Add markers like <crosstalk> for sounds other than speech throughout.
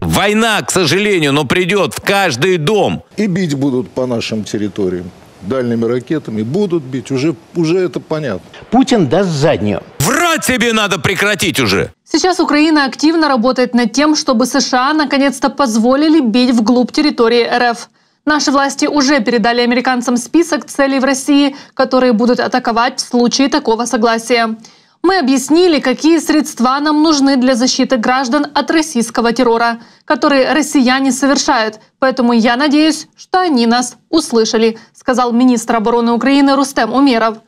Война, к сожалению, но придет в каждый дом. И бить будут по нашим территориям. Дальними ракетами будут бить. Уже, уже это понятно. Путин даст заднюю. Врать себе надо прекратить уже. Сейчас Украина активно работает над тем, чтобы США наконец-то позволили бить вглубь территории РФ. Наши власти уже передали американцам список целей в России, которые будут атаковать в случае такого согласия. Мы объяснили, какие средства нам нужны для защиты граждан от российского террора, который россияне совершают. Поэтому я надеюсь, что они нас услышали, сказал министр обороны Украины Рустем Умеров.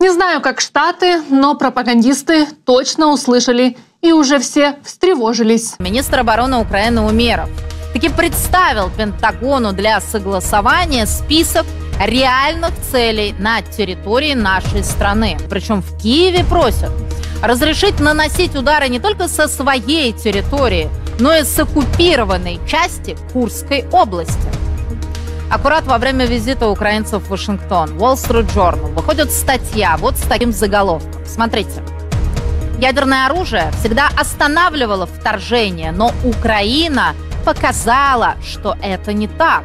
Не знаю, как Штаты, но пропагандисты точно услышали и уже все встревожились. Министр обороны Украины Умеров таки представил Пентагону для согласования список реальных целей на территории нашей страны. Причем в Киеве просят разрешить наносить удары не только со своей территории, но и с оккупированной части Курской области. Аккурат во время визита украинцев в Вашингтон Wall Street Journal выходит статья вот с таким заголовком. Смотрите. Ядерное оружие всегда останавливало вторжение, но Украина показала, что это не так.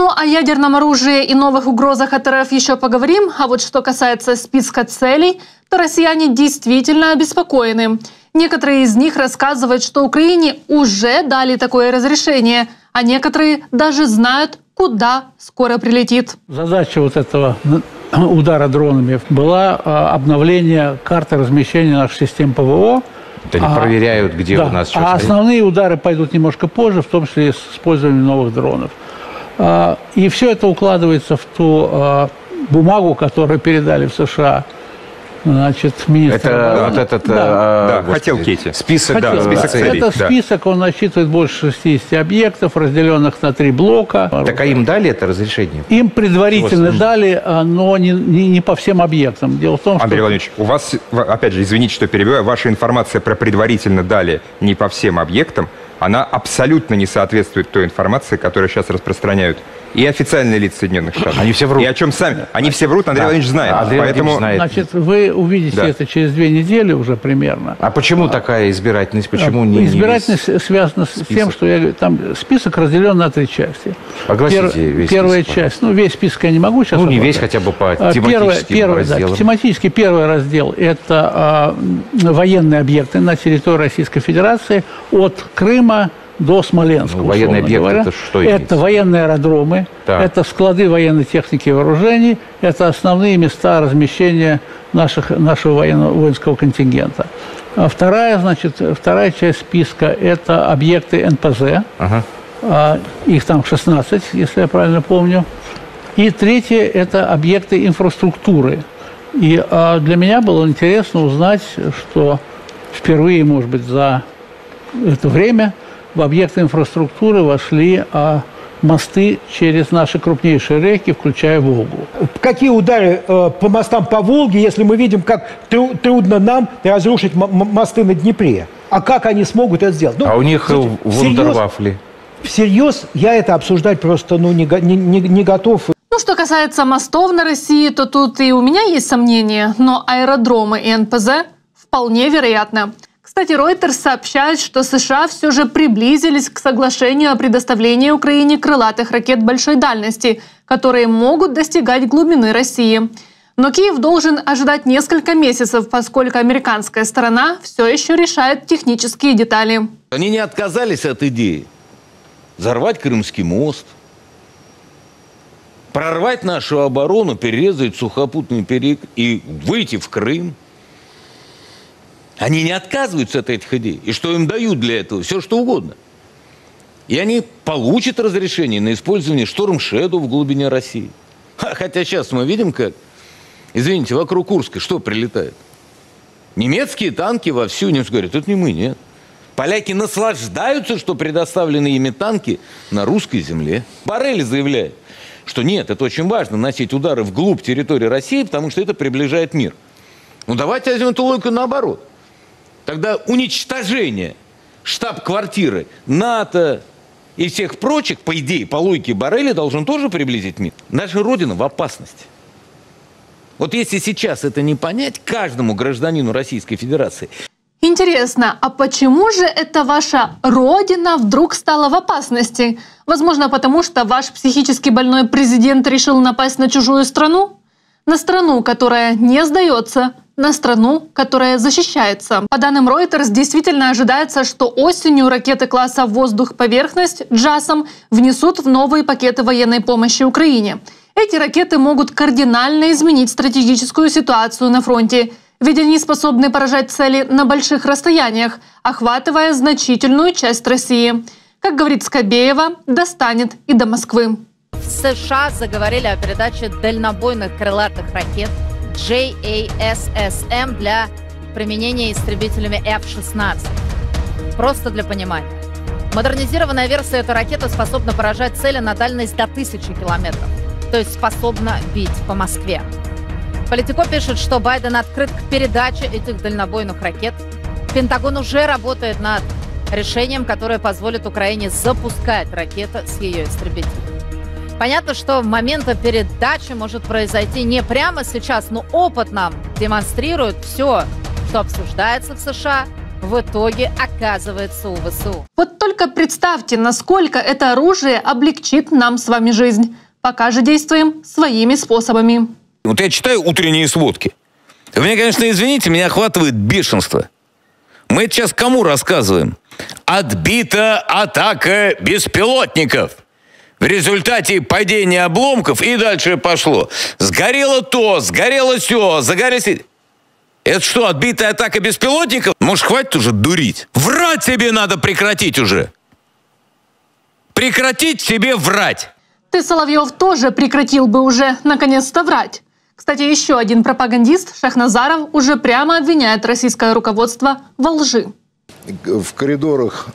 Ну, о ядерном оружии и новых угрозах от РФ еще поговорим. А вот что касается списка целей, то россияне действительно обеспокоены. Некоторые из них рассказывают, что Украине уже дали такое разрешение, а некоторые даже знают, куда скоро прилетит. Задача вот этого <clears throat> удара дронами была а, обновление карты размещения наших систем ПВО. они а, проверяют, где да, у нас что А стоит. основные удары пойдут немножко позже, в том числе с использованием новых дронов. А, и все это укладывается в ту а, бумагу, которую передали в США – Значит, министр это обороны. вот этот да. А, да, хотел Кейти. Список, Хотел, да, список целей. Это да. список, он насчитывает больше 60 объектов, разделенных на три блока. Так а им дали это разрешение? Им предварительно дали, а, но не, не, не по всем объектам. Дело в том, что... Андрей Владимирович, у вас, опять же, извините, что перебиваю, ваша информация про предварительно дали не по всем объектам, она абсолютно не соответствует той информации, которую сейчас распространяют и официальные лица Соединенных Штатов. Они все врут. И о чем сами. Они все врут, Андрей да. Владимирович знает. Андрей поэтому... знает. Значит, вы увидите да. это через две недели уже примерно. А почему а, такая избирательность? Почему не Избирательность не связана список? с тем, что я говорю, там список разделен на три части. Огласите Пер... весь Первая список, часть, ну весь список я не могу сейчас. Ну не весь, хотя бы по а, тематическим первый, разделам. Да, тематический первый раздел – это а, военные объекты на территории Российской Федерации от Крыма до Смоленска. Ну, военные объекты говоря. это что имеется? Это военные аэродромы, так. это склады военной техники и вооружений, это основные места размещения наших, нашего военного, воинского контингента. А вторая, значит, вторая часть списка – это объекты НПЗ. Ага. А, их там 16, если я правильно помню. И третье – это объекты инфраструктуры. И а, для меня было интересно узнать, что впервые, может быть, за это время – в объекты инфраструктуры вошли а, мосты через наши крупнейшие реки, включая Волгу. Какие удары э, по мостам по Волге, если мы видим, как тру трудно нам разрушить мосты на Днепре? А как они смогут это сделать? Ну, а у них знаете, вундервафли. Всерьез я это обсуждать просто ну, не, не, не, не готов. Ну, что касается мостов на России, то тут и у меня есть сомнения, но аэродромы и НПЗ вполне вероятно. Кстати, Reuters сообщает, что США все же приблизились к соглашению о предоставлении Украине крылатых ракет большой дальности, которые могут достигать глубины России. Но Киев должен ожидать несколько месяцев, поскольку американская сторона все еще решает технические детали. Они не отказались от идеи взорвать Крымский мост, прорвать нашу оборону, перерезать сухопутный перек и выйти в Крым – они не отказываются от этих идей. И что им дают для этого? Все, что угодно. И они получат разрешение на использование Шторм Шеду в глубине России. Хотя сейчас мы видим, как, извините, вокруг Курска что прилетает? Немецкие танки вовсю, немцы говорят, это не мы, нет. Поляки наслаждаются, что предоставлены ими танки на русской земле. Барель заявляет, что нет, это очень важно, носить удары вглубь территории России, потому что это приближает мир. Ну давайте возьмем эту логику наоборот. Тогда уничтожение штаб-квартиры НАТО и всех прочих, по идее, по логике Барреля, должен тоже приблизить мир. Наша Родина в опасности. Вот если сейчас это не понять каждому гражданину Российской Федерации. Интересно, а почему же эта ваша родина вдруг стала в опасности? Возможно, потому что ваш психически больной президент решил напасть на чужую страну? На страну, которая не сдается, на страну, которая защищается. По данным Reuters, действительно ожидается, что осенью ракеты класса «Воздух-поверхность» «Джасом» внесут в новые пакеты военной помощи Украине. Эти ракеты могут кардинально изменить стратегическую ситуацию на фронте – ведь они способны поражать цели на больших расстояниях, охватывая значительную часть России. Как говорит Скобеева, достанет и до Москвы. США заговорили о передаче дальнобойных крылатых ракет JASSM для применения истребителями F-16. Просто для понимания. Модернизированная версия этой ракеты способна поражать цели на дальность до 1000 километров, то есть способна бить по Москве. Политико пишет, что Байден открыт к передаче этих дальнобойных ракет. Пентагон уже работает над решением, которое позволит Украине запускать ракеты с ее истребителей. Понятно, что момента передачи может произойти не прямо сейчас, но опыт нам демонстрирует все, что обсуждается в США, в итоге оказывается у ВСУ. Вот только представьте, насколько это оружие облегчит нам с вами жизнь. Пока же действуем своими способами. Вот я читаю утренние сводки. Вы меня, конечно, извините, меня охватывает бешенство. Мы это сейчас кому рассказываем? Отбита атака беспилотников. В результате падения обломков и дальше пошло. Сгорело то, сгорело все, загорелось... Это что, отбитая атака беспилотников? Может, хватит уже дурить? Врать себе надо прекратить уже. Прекратить себе врать. Ты, Соловьев, тоже прекратил бы уже наконец-то врать. Кстати, еще один пропагандист, Шахназаров, уже прямо обвиняет российское руководство во лжи. В коридорах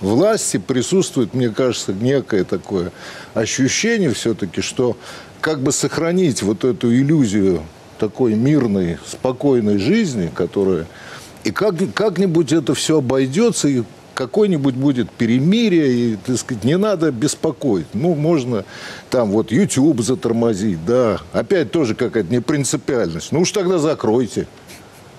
власти присутствует, мне кажется, некое такое ощущение все-таки, что как бы сохранить вот эту иллюзию такой мирной, спокойной жизни, которая... И как, как-нибудь это все обойдется, и какое-нибудь будет перемирие, и, так сказать, не надо беспокоить. Ну, можно там вот YouTube затормозить, да. Опять тоже какая-то непринципиальность. Ну уж тогда закройте.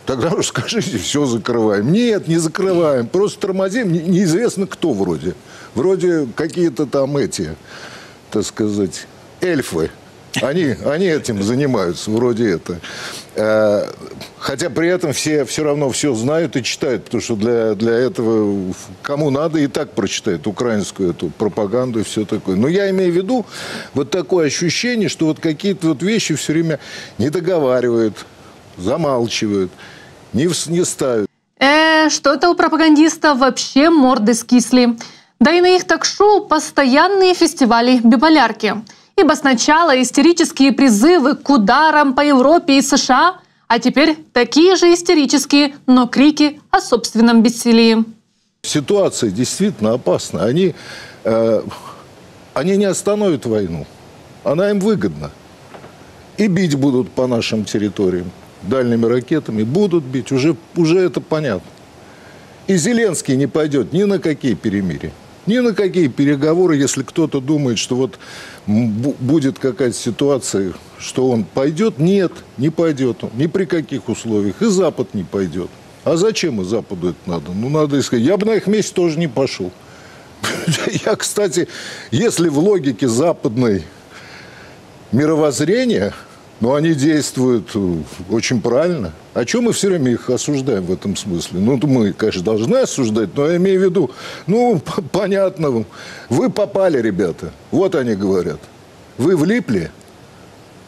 Тогда уж <laughs> скажите, все закрываем. Нет, не закрываем. Просто тормозим. Не, неизвестно кто вроде. Вроде какие-то там эти, так сказать, эльфы. Они, <laughs> они этим занимаются, вроде это. Э, хотя при этом все все равно все знают и читают, потому что для, для этого кому надо и так прочитает украинскую эту пропаганду и все такое. Но я имею в виду вот такое ощущение, что вот какие-то вот вещи все время не договаривают, замалчивают, не, не ставят. Э, что-то у пропагандистов вообще морды скисли. Да и на их ток-шоу постоянные фестивали биполярки – Ибо сначала истерические призывы к ударам по Европе и США, а теперь такие же истерические, но крики о собственном бессилии. Ситуация действительно опасна. Они, э, они не остановят войну. Она им выгодна. И бить будут по нашим территориям. Дальними ракетами будут бить. Уже, уже это понятно. И Зеленский не пойдет ни на какие перемирия. Ни на какие переговоры, если кто-то думает, что вот будет какая-то ситуация, что он пойдет. Нет, не пойдет он. Ни при каких условиях. И Запад не пойдет. А зачем и Западу это надо? Ну, надо искать. Я бы на их месте тоже не пошел. <laughs> Я, кстати, если в логике западной мировоззрения но они действуют э, очень правильно. О чем мы все время их осуждаем в этом смысле? Ну, мы, конечно, должны осуждать, но я имею в виду, ну, понятно, вы попали, ребята. Вот они говорят. Вы влипли?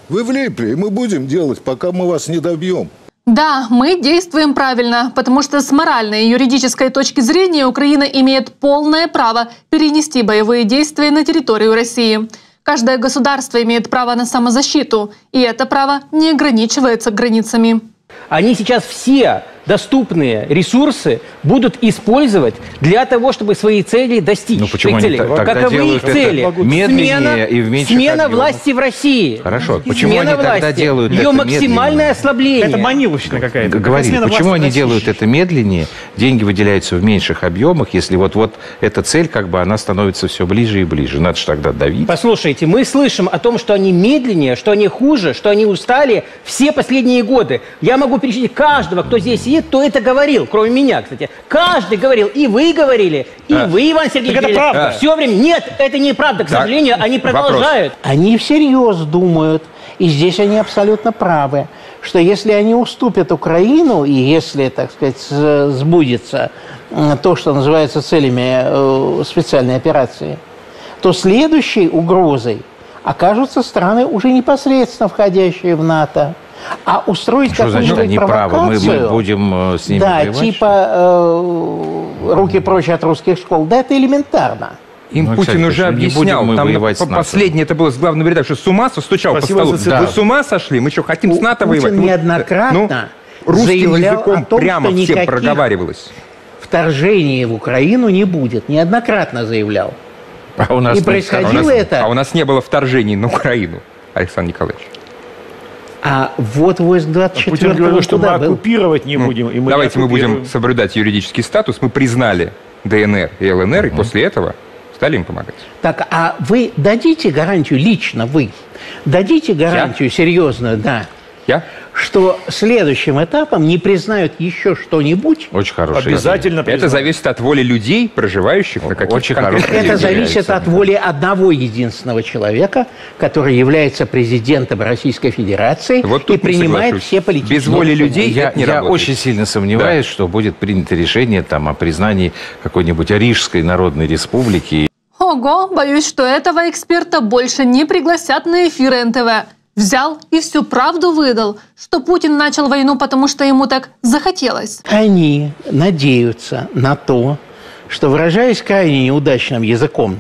Вы влипли, и мы будем делать, пока мы вас не добьем. Да, мы действуем правильно, потому что с моральной и юридической точки зрения Украина имеет полное право перенести боевые действия на территорию России. Каждое государство имеет право на самозащиту, и это право не ограничивается границами. Они сейчас все доступные ресурсы будут использовать для того, чтобы свои цели достичь. Ну почему они цели? тогда Каковы делают их цели? это медленнее смена, и в меньших Смена объемах? власти в России. Хорошо. Почему смена они власти, тогда делают ее это максимальное медленнее? ослабление. Это маниловщина какая-то. Говори, Смена почему они делают это медленнее, деньги выделяются в меньших объемах, если вот-вот эта цель, как бы, она становится все ближе и ближе. Надо же тогда давить. Послушайте, мы слышим о том, что они медленнее, что они хуже, что они устали все последние годы. Я могу перечислить каждого, кто здесь сидит, кто это говорил, кроме меня, кстати. Каждый говорил, и вы говорили, и А. вы, Иван Сергеевич, Так это говорили. правда. Все время. Нет, это неправда, к Так. сожалению, они Вопрос. продолжают. Они всерьез думают, и здесь они абсолютно правы, что если они уступят Украину, и если, так сказать, сбудется то, что называется целями э, специальной операции, то следующей угрозой окажутся страны, уже непосредственно входящие в НАТО. А устроить Что значит какую-нибудь они правы? Мы, мы будем э, с ними да, воевать? типа э, руки прочь от русских школ. Да, это элементарно. Им Ну, Путин кстати, уже объяснял. мы Там с последнее это было с главным редактором, что с ума стучал Спасибо по столу. за цитату. Вы с ума сошли? Мы что, хотим с У- НАТО Путин воевать? Ну, неоднократно ну, русским заявлял языком о том, прямо что всем проговаривалось. Вторжения в Украину не будет. Неоднократно заявлял. А у нас И происходило А у, нас, это. а у нас не было вторжений на Украину, Александр Николаевич. А вот войск 24 Путин говорил, что мы оккупировать не Ну, будем. и мы не Давайте мы будем соблюдать юридический статус. Мы признали ДНР и ЛНР, и после этого стали им помогать. Так, а вы дадите гарантию, лично вы, дадите гарантию серьезную, да, Я? Что следующим этапом не признают еще что-нибудь? Очень хороший. Обязательно Это признаю. зависит от воли людей, проживающих на каких-то Очень хороший Это зависит от воли одного единственного человека, который является президентом Российской Федерации Вот и принимает все политические Без воли людей Я, это не я работает. очень сильно сомневаюсь, что будет принято решение там, о признании какой-нибудь Рижской Народной Республики. Ого, боюсь, что этого эксперта больше не пригласят на эфиры НТВ. Взял и всю правду выдал, что Путин начал войну, потому что ему так захотелось. Они надеются на то, что, выражаясь крайне неудачным языком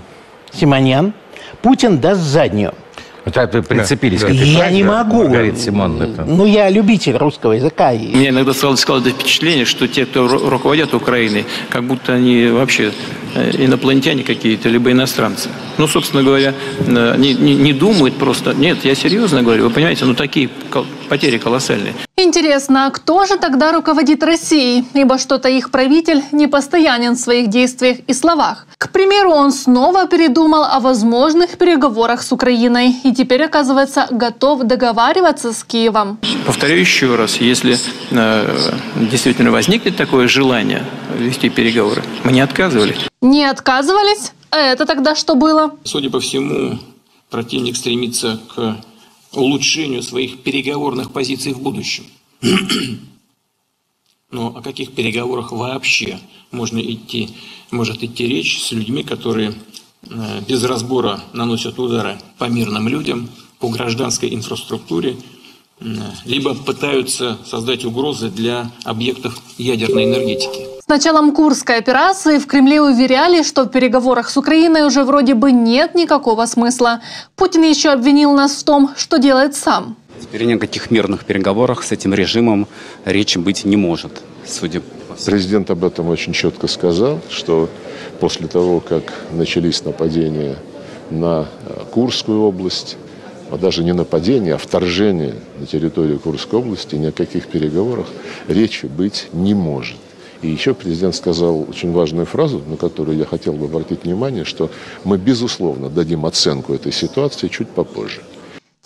Симонян, Путин даст заднюю. Вот вы прицепились Да, к этой Я фразе, не могу. Маргарита Симоновна. это- Ну, я любитель русского языка. и- меня иногда складывается складывается впечатление, что те, кто ру- руководят Украиной, как будто они вообще э, инопланетяне какие-то, либо иностранцы. Ну, собственно говоря, э, не, не- не думают просто. Нет, я серьезно говорю, вы понимаете, ну такие потери колоссальные. Интересно, а кто же тогда руководит Россией? Ибо что-то их правитель непостоянен в своих действиях и словах. К примеру, он снова передумал о возможных переговорах с Украиной и теперь, оказывается, готов договариваться с Киевом. Повторяю еще раз, если э, действительно возникнет такое желание вести переговоры, мы не отказывали. Не отказывались? А это тогда что было? Судя по всему, противник стремится к улучшению своих переговорных позиций в будущем. <clears throat> Но о каких переговорах вообще можно идти, может идти речь с людьми, которые без разбора наносят удары по мирным людям, по гражданской инфраструктуре, э, либо пытаются создать угрозы для объектов ядерной энергетики. С началом Курской операции в Кремле уверяли, что в переговорах с Украиной уже вроде бы нет никакого смысла. Путин еще обвинил нас в том, что делает сам. Теперь ни о каких мирных переговорах с этим режимом речи быть не может, судя. Президент об этом очень четко сказал, что после того, как начались нападения на э, Курскую область, а даже не нападение, а вторжение на территорию Курской области, ни о каких переговорах речи быть не может. И еще президент сказал очень важную фразу, на которую я хотел бы обратить внимание, что мы, безусловно, дадим оценку этой ситуации чуть попозже.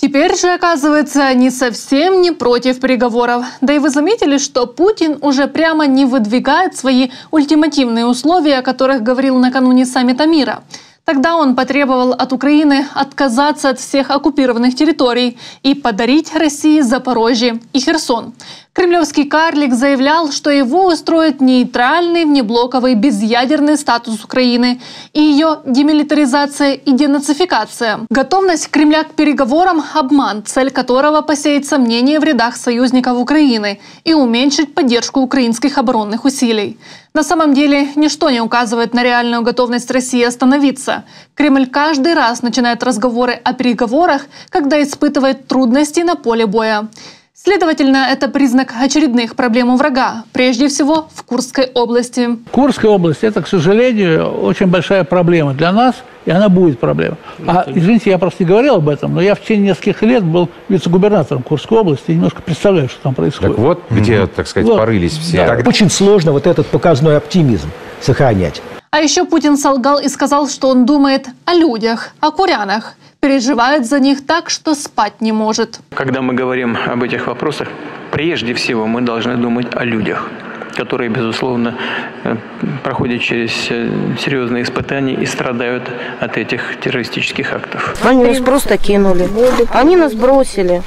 Теперь же, оказывается, они совсем не против переговоров. Да и вы заметили, что Путин уже прямо не выдвигает свои ультимативные условия, о которых говорил накануне саммита мира. Тогда он потребовал от Украины отказаться от всех оккупированных территорий и подарить России Запорожье и Херсон. Кремлевский карлик заявлял, что его устроит нейтральный внеблоковый безъядерный статус Украины и ее демилитаризация и денацификация. Готовность Кремля к переговорам – обман, цель которого посеять сомнения в рядах союзников Украины и уменьшить поддержку украинских оборонных усилий. На самом деле, ничто не указывает на реальную готовность России остановиться. Кремль каждый раз начинает разговоры о переговорах, когда испытывает трудности на поле боя. Следовательно, это признак очередных проблем у врага, прежде всего в Курской области. Курская область – это, к сожалению, очень большая проблема для нас, и она будет проблема. А, извините, я просто не говорил об этом, но я в течение нескольких лет был вице-губернатором Курской области и немножко представляю, что там происходит. Так вот, где, так сказать, Вот. порылись все. Да. Очень сложно вот этот показной оптимизм сохранять. А еще Путин солгал и сказал, что он думает о людях, о курянах, переживает за них так, что спать не может. Когда мы говорим об этих вопросах, прежде всего мы должны думать о людях. которые, безусловно, э, проходят через э, серьезные испытания и страдают от этих террористических актов. Они нас просто кинули. Они нас бросили.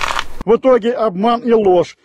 В итоге обман и ложь.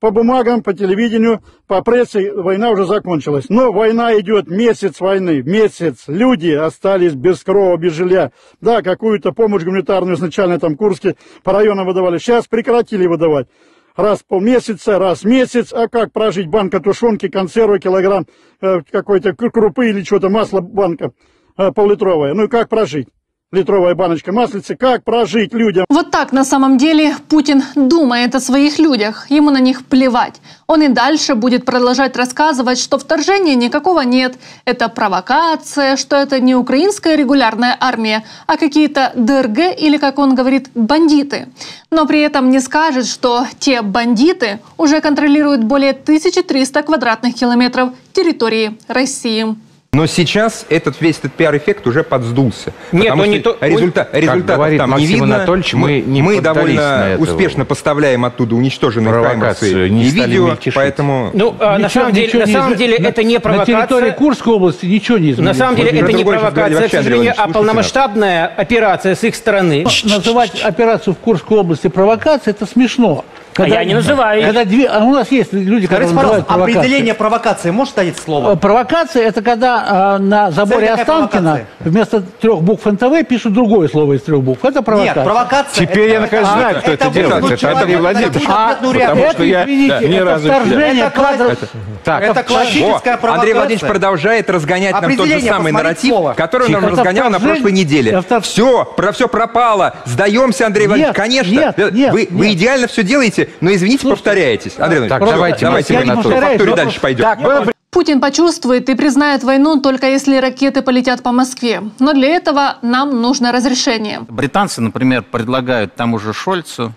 По бумагам, по телевидению, по прессе война уже закончилась. Но война идет, месяц войны, месяц. Люди остались без крова, без жилья. Да, какую-то помощь гуманитарную изначально там Курске по районам выдавали. Сейчас прекратили выдавать раз в полмесяца, раз в месяц, а как прожить? Банка тушенки, консервы, килограмм э, какой-то крупы или что-то, масло банка э, пол-литровая. Ну и как прожить? Литровая баночка маслицы. Как прожить людям? Вот так на самом деле Путин думает о своих людях. Ему на них плевать. Он и дальше будет продолжать рассказывать, что вторжения никакого нет. Это провокация, что это не украинская регулярная армия, а какие-то ДРГ или, как он говорит, бандиты. Но при этом не скажет, что те бандиты уже контролируют более 1300 квадратных километров территории России. Но сейчас этот весь этот пиар-эффект уже подсдулся. Нет, но не то... Результат, результатов там Максим не видно. Анатольевич, мы, не мы довольно успешно поставляем оттуда уничтоженные хаймерсы и видео, поэтому... Ну, а, на самом деле, на самом деле это не провокация. На территории Курской области ничего не изменилось. На самом деле это не провокация, к сожалению, а полномасштабная операция с их стороны. Называть операцию в Курской области провокацией, это смешно. Когда, а я не называю. Когда две, а у нас есть люди, Скажите, которые называют провокацией. Определение провокации может дать слово? Провокация – это когда э, на заборе Цель Останкина вместо трех букв НТВ пишут другое слово из трех букв. Это провокация. Нет, провокация. Теперь это, я наконец а, знаю, кто это, это делает. Это Андрей Владимирович. А, потому что я извините, ни разу вторжение это, кадров. Это, так, это классическая провокация. Андрей Владимирович продолжает разгонять нам тот же самый нарратив, который он нам разгонял на прошлой неделе. Все, про все пропало. Сдаемся, Андрей Владимирович. Конечно. Вы идеально все делаете, но извините, повторяетесь. Андрей так, давайте, давайте мы на фактуре дальше пойдем. Так, Путин почувствует и признает войну только если ракеты полетят по Москве. Но для этого нам нужно разрешение. Британцы, например, предлагают тому же Шольцу,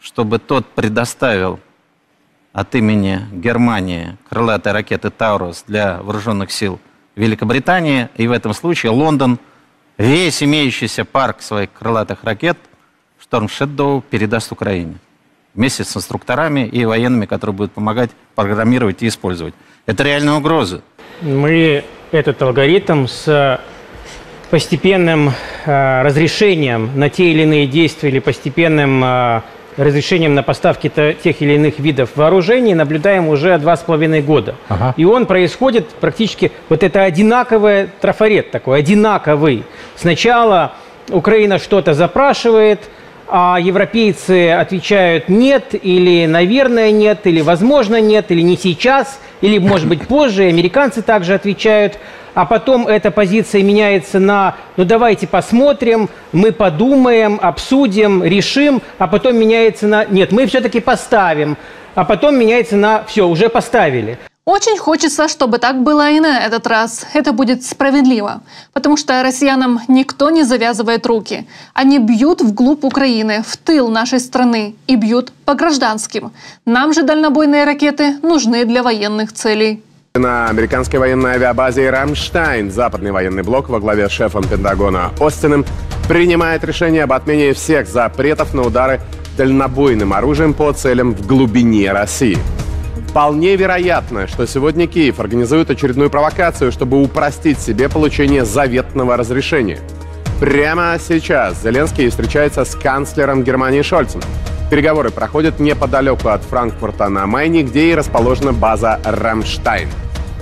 чтобы тот предоставил от имени Германии крылатые ракеты «Таурус» для вооруженных сил Великобритании. И в этом случае Лондон весь имеющийся парк своих крылатых ракет «Шторм Shadow передаст Украине вместе с инструкторами и военными, которые будут помогать программировать и использовать. Это реальная угроза. Мы этот алгоритм с постепенным э, разрешением на те или иные действия или постепенным э, разрешением на поставки тех или иных видов вооружений наблюдаем уже два с половиной года. Ага. И он происходит практически, вот это одинаковый трафарет такой, одинаковый. Сначала Украина что-то запрашивает, а европейцы отвечают нет, или наверное нет, или возможно нет, или не сейчас, или может быть позже, американцы также отвечают, а потом эта позиция меняется на ну давайте посмотрим, мы подумаем, обсудим, решим, а потом меняется на нет, мы все-таки поставим, а потом меняется на все, уже поставили. Очень хочется, чтобы так было и на этот раз. Это будет справедливо. Потому что россиянам никто не завязывает руки. Они бьют вглубь Украины, в тыл нашей страны и бьют по гражданским. Нам же дальнобойные ракеты нужны для военных целей. На американской военной авиабазе «Рамштайн» западный военный блок во главе с шефом Пентагона Остином принимает решение об отмене всех запретов на удары дальнобойным оружием по целям в глубине России. Вполне вероятно, что сегодня Киев организует очередную провокацию, чтобы упростить себе получение заветного разрешения. Прямо сейчас Зеленский встречается с канцлером Германии Шольцем. Переговоры проходят неподалеку от Франкфурта на Майне, где и расположена база «Рамштайн».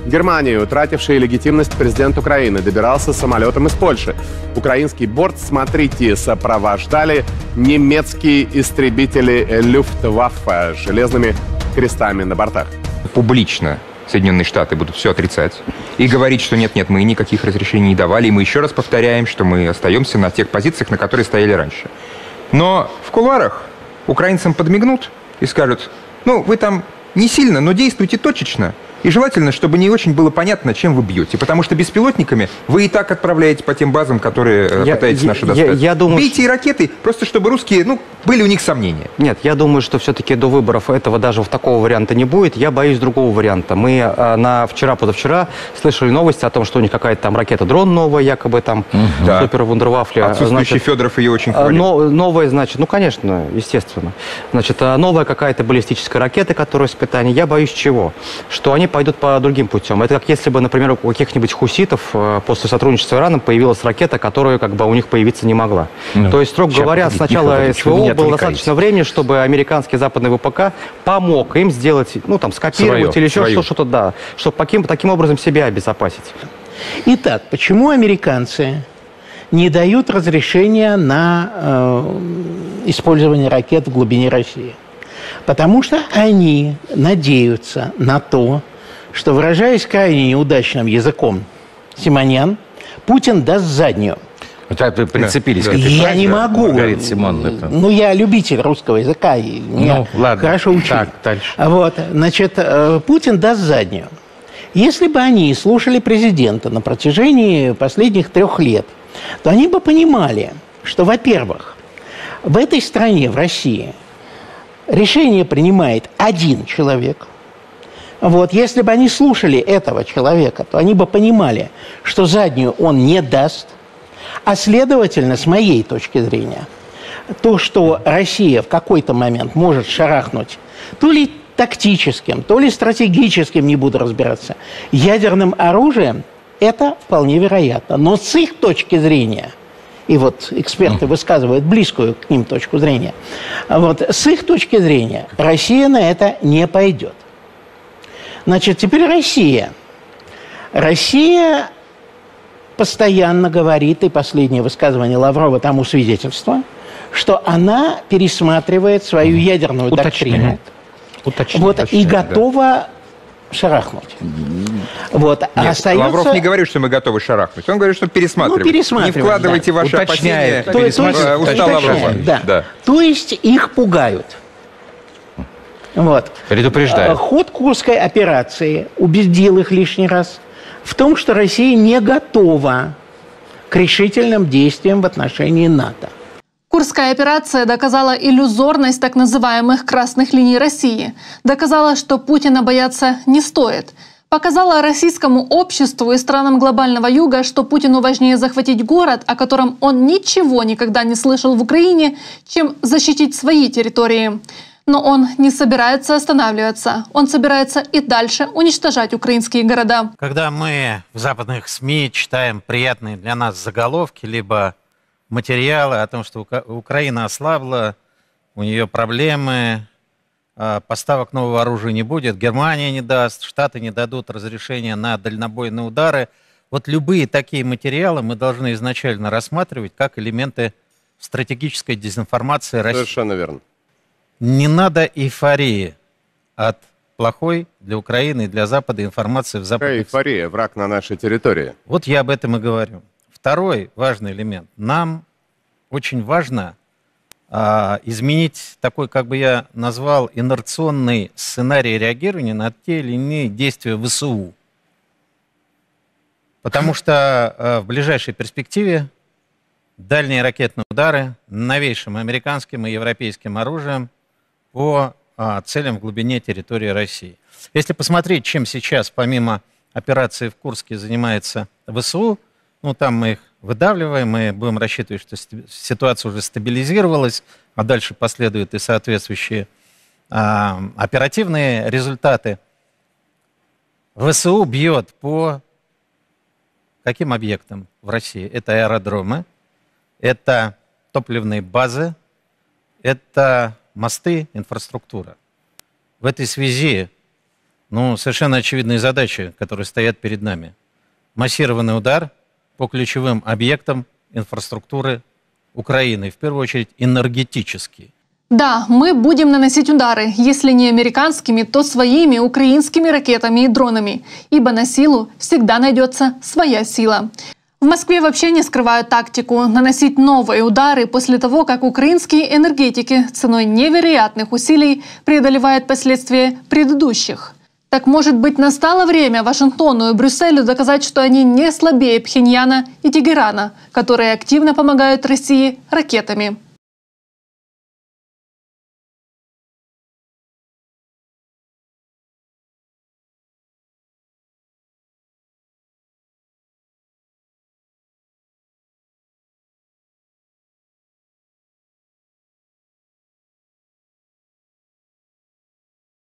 Германии, утративший легитимность президент Украины, добирался самолетом из Польши. Украинский борт, смотрите, сопровождали немецкие истребители Люфтваффе железными крестами на бортах. Публично Соединенные Штаты будут все отрицать и говорить, что нет-нет, мы никаких разрешений не давали, и мы еще раз повторяем, что мы остаемся на тех позициях, на которые стояли раньше. Но в кулуарах украинцам подмигнут и скажут, ну, вы там не сильно, но действуйте точечно, и желательно, чтобы не очень было понятно, чем вы бьете. Потому что беспилотниками вы и так отправляете по тем базам, которые э, я, пытаетесь я, наши достать. Я, я думаю, Бейте и ракеты, просто чтобы русские, ну, были у них сомнения? Нет, я думаю, что все-таки до выборов этого даже в такого варианта не будет. Я боюсь другого варианта. Мы э, на вчера-позавчера слышали новости о том, что у них какая-то там ракета-дрон новая, якобы там Да. супер вундервафли. Отсутствующий Федоров ее очень э, хвалил. но- новая, значит, ну, конечно, естественно. Значит, э, новая какая-то баллистическая ракета, которая испытание. Я боюсь чего? Что они пойдут по другим путем. Это как если бы, например, у каких-нибудь хуситов э, после сотрудничества с Ираном появилась ракета, которая как бы у них появиться не могла. Ну, То есть, строго говоря, сначала СВО было достаточно времени, чтобы американский западный ВПК помог им сделать, ну, там, скопировать Свое, или еще свое. что-то, да, чтобы таким, таким образом себя обезопасить. Итак, почему американцы не дают разрешения на э, использование ракет в глубине России? Потому что они надеются на то, что, выражаясь крайне неудачным языком Симонян, Путин даст заднюю. Вот так вы прицепились к этой Я фразе, не могу. Маргарита Симоновна. это. Ну, я любитель русского языка, и Ну, ладно. хорошо учили. Так, дальше. Вот, значит, э, Путин даст заднюю. Если бы они слушали президента на протяжении последних трех лет, то они бы понимали, что, во-первых, в этой стране, в России, решение принимает один человек. Вот, если бы они слушали этого человека, то они бы понимали, что заднюю он не даст, а следовательно, с моей точки зрения, то, что Россия в какой-то момент может шарахнуть то ли тактическим, то ли стратегическим, не буду разбираться, ядерным оружием, это вполне вероятно. Но с их точки зрения, и вот эксперты высказывают близкую к ним точку зрения, вот с их точки зрения Россия на это не пойдет. Значит, теперь Россия. Россия постоянно говорит, и последнее высказывание Лаврова тому свидетельство, что она пересматривает свою ядерную доктрину. Уточняет. Вот, и Уточняет, да. готова шарахнуть. Вот, а Нет, остается... Лавров не говорит, что мы готовы шарахнуть. Он говорит, что пересматривать. Ну, пересматривать, Не вкладывайте да. ваши Уточняет. опасения То- то есть- в уста уточняет, Лаврова. да. То есть их пугают. Вот. Предупреждают. Э, Ход Курской операции убедил их лишний раз в том, что Россия не готова к решительным действиям в отношении НАТО. Курская операция доказала иллюзорность так называемых красных линий России. Доказала, что Путина бояться не стоит. Показала российскому обществу и странам глобального юга, что Путину важнее захватить город, о котором он ничего никогда не слышал в Украине, чем защитить свои территории. Но он не собирается останавливаться. Он собирается и дальше уничтожать украинские города. Когда мы в западных СМИ читаем приятные для нас заголовки, либо материалы о том, что Украина ослабла, у нее проблемы, а, поставок нового оружия не будет, Германия не даст, Штаты не дадут разрешения на дальнобойные удары. Вот любые такие материалы мы должны изначально рассматривать как элементы стратегической дезинформации России. Совершенно верно. Не надо эйфории от плохой для Украины и для Запада информации в Какая западных эйфория, враг на нашей территории. вот я об этом и говорю. Второй важный элемент. Нам очень важно а, изменить такой, как бы я назвал, инерционный сценарий реагирования на те или иные действия ВСУ. Потому что а, в ближайшей перспективе дальние ракетные удары новейшим американским и европейским оружием по а, целям в глубине территории России. Если посмотреть, чем сейчас, помимо операции в Курске, занимается ВСУ, ну, там мы их выдавливаем, мы будем рассчитывать, что ситуация уже стабилизировалась, а дальше последуют и соответствующие а, оперативные результаты. ВСУ бьет по каким объектам в России? Это аэродромы, это топливные базы, это мосты, инфраструктура. В этой связи ну, совершенно очевидные задачи, которые стоят перед нами. Массированный удар по ключевым объектам инфраструктуры Украины, в первую очередь энергетический. Да, мы будем наносить удары, если не американскими, то своими украинскими ракетами и дронами, ибо на силу всегда найдется своя сила. В Москве вообще не скрывают тактику наносить новые удары после того, как украинские энергетики ценой невероятных усилий преодолевают последствия предыдущих. Так может быть настало время Вашингтону и Брюсселю доказать, что они не слабее Пхеньяна и Тегерана, которые активно помогают России ракетами.